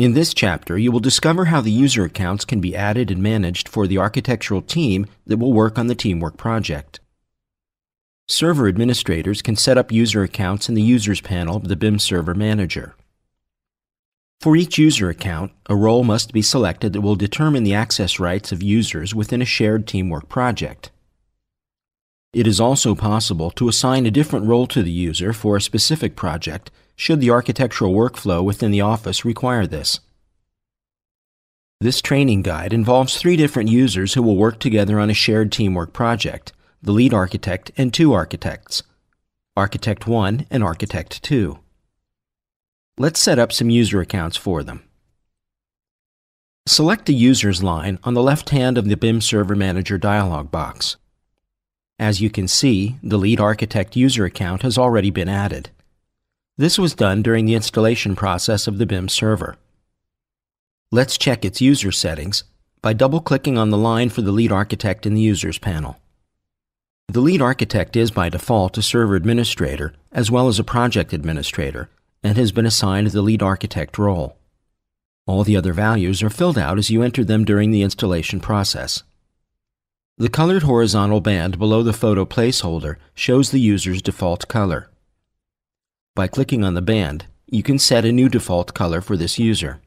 In this chapter, you will discover how the user accounts can be added and managed for the architectural team that will work on the Teamwork project. Server administrators can set up user accounts in the Users panel of the BIM Server Manager. For each user account, a role must be selected that will determine the access rights of users within a shared Teamwork project. It is also possible to assign a different role to the user for a specific project should the architectural workflow within the office require this. This training guide involves three different users who will work together on a shared teamwork project, the lead architect and two architects, Architect 1 and Architect 2. Let's set up some user accounts for them. Select the Users line on the left hand of the BIM Server Manager dialog box. As you can see, the lead architect user account has already been added. This was done during the installation process of the BIM server. Let's check its user settings by double-clicking on the line for the lead architect in the Users panel. The lead architect is by default a server administrator as well as a project administrator and has been assigned the lead architect role. All the other values are filled out as you enter them during the installation process. The colored horizontal band below the photo placeholder shows the user's default color. By clicking on the band, you can set a new default color for this user.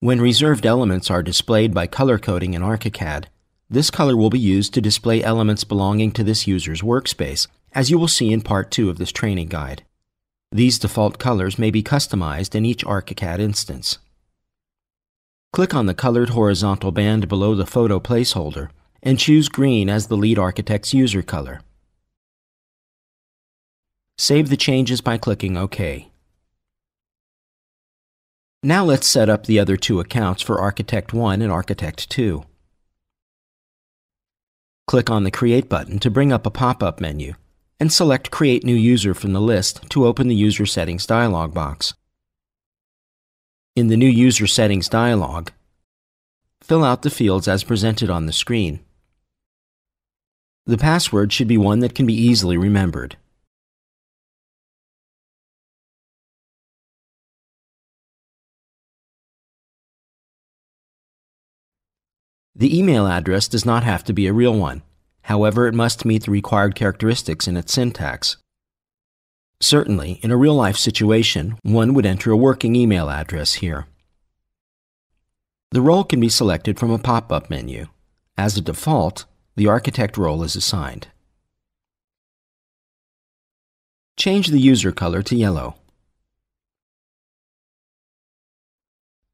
When reserved elements are displayed by color coding in ArchiCAD, this color will be used to display elements belonging to this user's workspace, as you will see in Part 2 of this training guide. These default colors may be customized in each ArchiCAD instance. Click on the colored horizontal band below the photo placeholder and choose green as the lead architect's user color. Save the changes by clicking OK. Now let's set up the other two accounts for Architect 1 and Architect 2. Click on the Create button to bring up a pop-up menu, and select Create New User from the list to open the User Settings dialog box. In the New User Settings dialog, fill out the fields as presented on the screen. The password should be one that can be easily remembered. The email address does not have to be a real one. However, it must meet the required characteristics in its syntax. Certainly, in a real-life situation, one would enter a working email address here. The role can be selected from a pop-up menu. As a default, the architect role is assigned. Change the user color to yellow.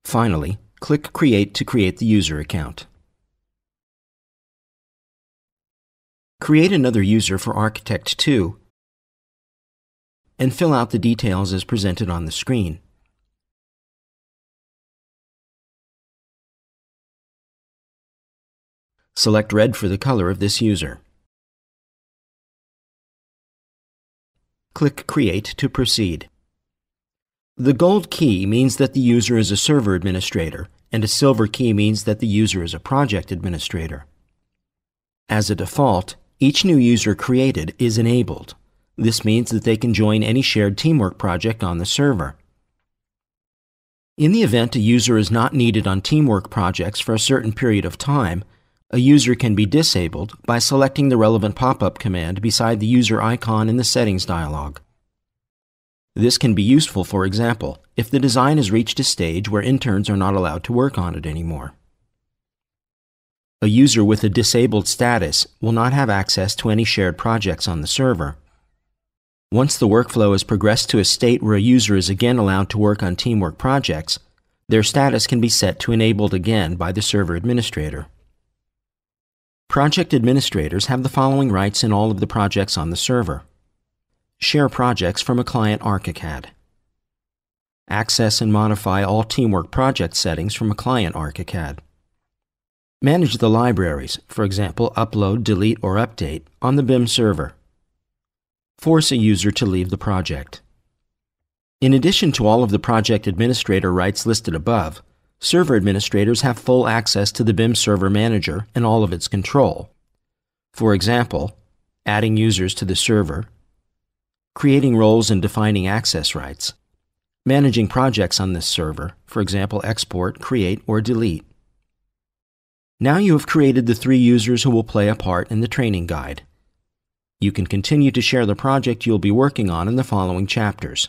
Finally, click Create to create the user account. Create another user for Architect 2 and fill out the details as presented on the screen. Select red for the color of this user. Click Create to proceed. The gold key means that the user is a server administrator, and a silver key means that the user is a project administrator. As a default, each new user created is enabled. This means that they can join any shared teamwork project on the server. In the event a user is not needed on teamwork projects for a certain period of time, a user can be disabled by selecting the relevant pop-up command beside the user icon in the Settings dialog. This can be useful, for example, if the design has reached a stage where interns are not allowed to work on it anymore. A user with a disabled status will not have access to any shared projects on the server. Once the workflow has progressed to a state where a user is again allowed to work on teamwork projects, their status can be set to enabled again by the server administrator. Project administrators have the following rights in all of the projects on the server. Share projects from a client ArchiCAD. Access and modify all teamwork project settings from a client ArchiCAD. Manage the libraries, for example, upload, delete, or update, on the BIM server. Force a user to leave the project. In addition to all of the project administrator rights listed above, server administrators have full access to the BIM Server Manager and all of its control. For example, adding users to the server, creating roles and defining access rights, managing projects on this server, for example export, create, or delete. Now you have created the three users who will play a part in the training guide. You can continue to share the project you'll be working on in the following chapters.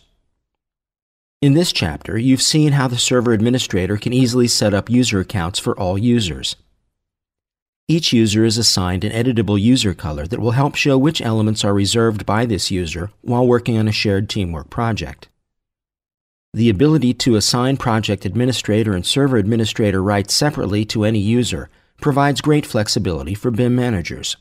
In this chapter, you've seen how the server administrator can easily set up user accounts for all users. Each user is assigned an editable user color that will help show which elements are reserved by this user while working on a shared teamwork project. The ability to assign project administrator and server administrator rights separately to any user provides great flexibility for BIM managers.